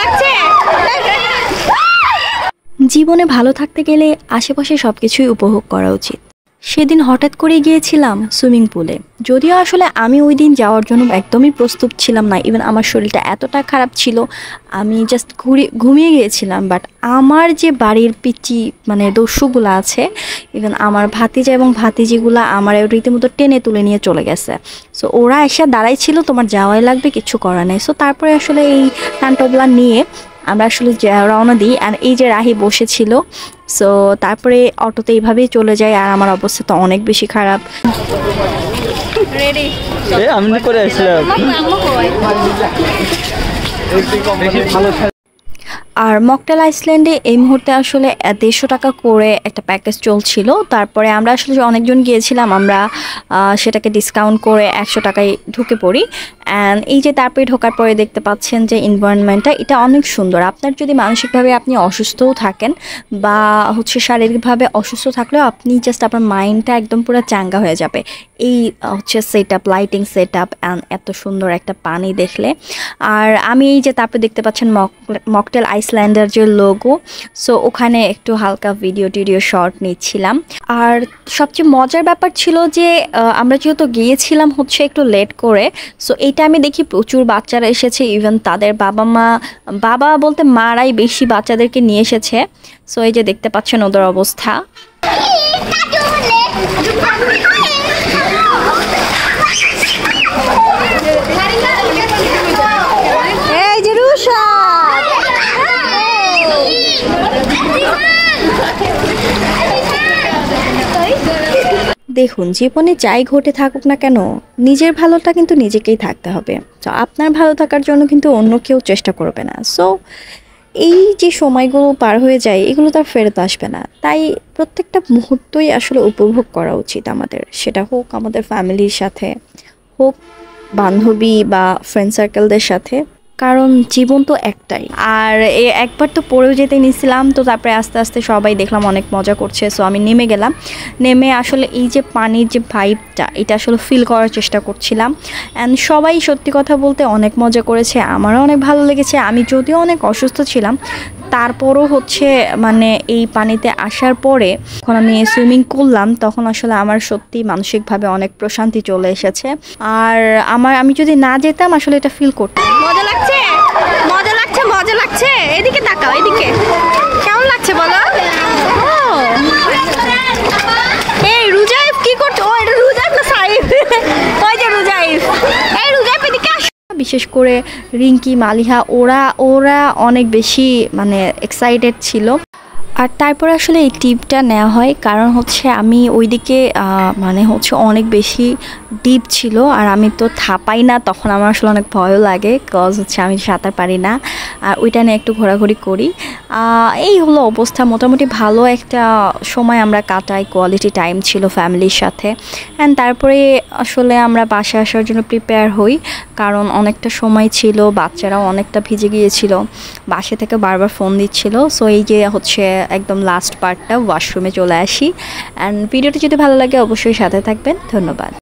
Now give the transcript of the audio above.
লাগছে? জীবনে ভালো থাকতে গেলে আশেপাশে সবকিছুই উপভোগ করা উচিত। সেদিন হঠাৎ করে গিয়েছিলাম সুইমিং পুলে। যদিও আসলে আমি ওই দিন যাওয়ার জন্য একদমই প্রস্তুত ছিলাম না ইভেন আমার শরীরটা এতটা খারাপ ছিল, আমি জাস্ট ঘুরে, ঘুমিয়ে গিয়েছিলাম বাট আমার যে বাড়ির পিচি মানে দস্যুগুলো আছে ইভেন আমার ভাতিজা এবং ভাতিজিগুলো আমার রীতিমতো টেনে তুলে নিয়ে চলে গেছে। সো ওরা এসে দাঁড়াই ছিল তোমার যাওয়াই লাগবে, কিছু করার নেই। সো তারপরে আসলে এই টানটবলা নিয়ে আমরা আসলে রওনা দিই আর এই যে রাহি বসেছিল সো তারপরে অটোতে এইভাবেই চলে যায় আর আমার অবস্থা তো অনেক বেশি খারাপ। আমি করে আসলাম। আর মকটেল আইসল্যান্ডে এই মুহূর্তে আসলে দেড়শো টাকা করে একটা প্যাকেজ চলছিল। তারপরে আমরা আসলে অনেকজন গিয়েছিলাম আমরা সেটাকে ডিসকাউন্ট করে একশো টাকায় ঢুকে পড়ি। অ্যান্ড এই যে তারপরে ঢোকার পরে দেখতে পাচ্ছেন যে এনভায়রনমেন্টটা এটা অনেক সুন্দর। আপনার যদি মানসিকভাবে আপনি অসুস্থও থাকেন বা হচ্ছে শারীরিকভাবে অসুস্থ থাকলেও আপনি জাস্ট আপনার মাইন্ডটা একদম পুরো চাঙ্গা হয়ে যাবে। এই হচ্ছে set up lighting set up and এত সুন্দর একটা পানি দেখলে। আর আমি এই যে তারপরে দেখতে পাচ্ছেন মক, মকটেল আইসল্যান্ডের যে লোগো সো ওখানে একটু হালকা ভিডিও টিডিও শর্ট নিচ্ছিলাম। আর সবচেয়ে মজার ব্যাপার ছিল যে আমরা যেহেতু গিয়েছিলাম হচ্ছে একটু লেট করে সো এই টাইমে দেখি প্রচুর বাচ্চারা এসেছে ইভেন তাদের বাবা মা, বাবা বলতে মারাই বেশি বাচ্চাদেরকে নিয়ে এসেছে। সো এই যে দেখতে পাচ্ছেন ওদের অবস্থা এই যে রুশা দেখুন, জীবনে যাই ঘটে থাকুক না কেন, নিজের ভালোটা কিন্তু নিজেকেই থাকতে হবে। তো আপনার ভালো থাকার জন্য কিন্তু অন্য কেউ চেষ্টা করবে না। সো এই যে সময়গুলো পার হয়ে যায়, এগুলো তো আর ফেরত আসবে না। তাই প্রত্যেকটা মুহূর্তই আসলে উপভোগ করা উচিত আমাদের। সেটা হোক আমাদের ফ্যামিলির সাথে, হোক বান্ধবী বা ফ্রেন্ড সার্কেলদের সাথে। কারণ জীবন তো একটাই। আর এ একবার তো পড়েও যেতে নিছিলাম, তো তারপরে আস্তে আস্তে সবাই দেখলাম অনেক মজা করছে সো আমি নেমে গেলাম। নেমে আসলে এই যে পানির যে ভাইবটা এটা আসলে ফিল করার চেষ্টা করছিলাম। অ্যান্ড সবাই সত্যি কথা বলতে অনেক মজা করেছে, আমারও অনেক ভালো লেগেছে, আমি যদিও অনেক অসুস্থ ছিলাম তারপরও হচ্ছে মানে এই পানিতে আসার পরে যখন আমি সুইমিং করলাম, তখন আসলে আমার সত্যি মানসিকভাবে অনেক প্রশান্তি চলে এসেছে। আর আমার, আমি যদি না যেতাম, আসলে এটা ফিল করতাম। মজা লাগছে মজা লাগছে মজা লাগছে এদিকে তাকাও এদিকে কেমন লাগছে বলো ও এই রুজাইফ কি করছ ও এটা রুজাইফ না সাইফ ওই যে রুজাইফ এই রুজাইফ এদিকে আসো বিশেষ করে রিঙ্কি মালিহা ওরা ওরা অনেক বেশি মানে এক্সাইটেড ছিল। আর তারপরে আসলে এই টিপটা নেওয়া হয়, কারণ হচ্ছে আমি ওইদিকে মানে হচ্ছে অনেক বেশি ডিপ ছিল আর আমি তো থাপাই না, তখন আমার আসলে অনেক ভয়ও লাগে কজ হচ্ছে আমি সাঁতার পারি না। আর ওইটা নিয়ে একটু ঘোরাঘুরি করি। এই হলো অবস্থা, মোটামুটি ভালো একটা সময় আমরা কাটাই কোয়ালিটি টাইম ছিল ফ্যামিলির সাথে। অ্যান্ড তারপরে আসলে আমরা বাসায় আসার জন্য প্রিপেয়ার হই, কারণ অনেকটা সময় ছিল, বাচ্চারাও অনেকটা ভিজে গিয়েছিল। বাসে থেকে বারবার ফোন দিচ্ছিল। সো এই যে হচ্ছে একদম লাস্ট পার্টটা ওয়াশরুমে চলে আসি। অ্যান্ড ভিডিওটি যদি ভালো লাগে, অবশ্যই সাথে থাকবেন। ধন্যবাদ।